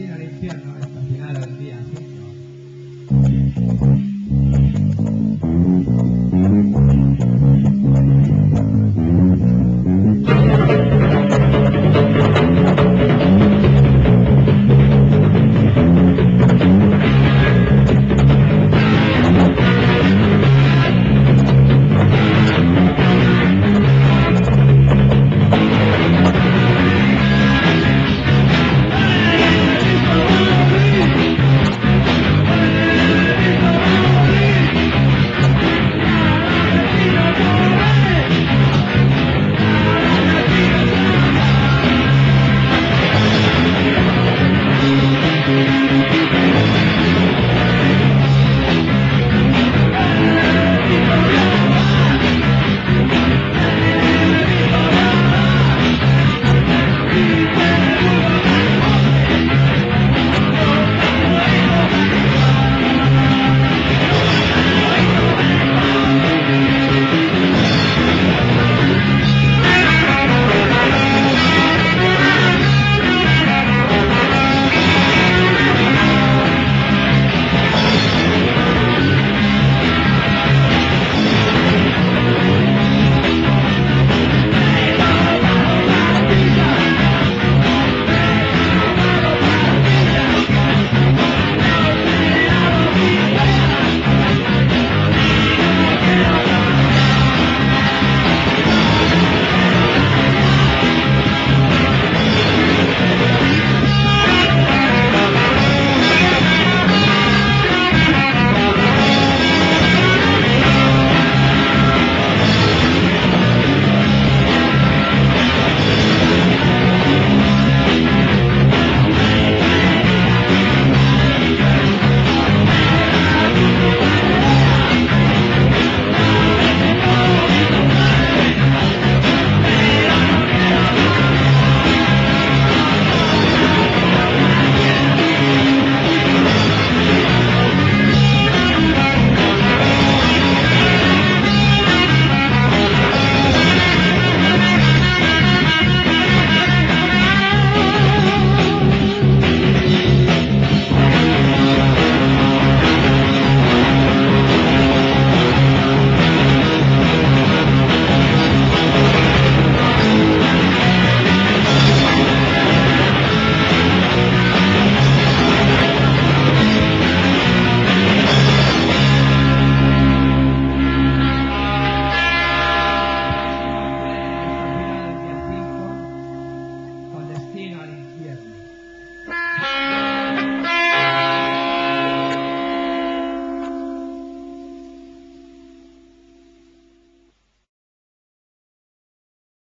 ir al infierno al final del día, ¿sí?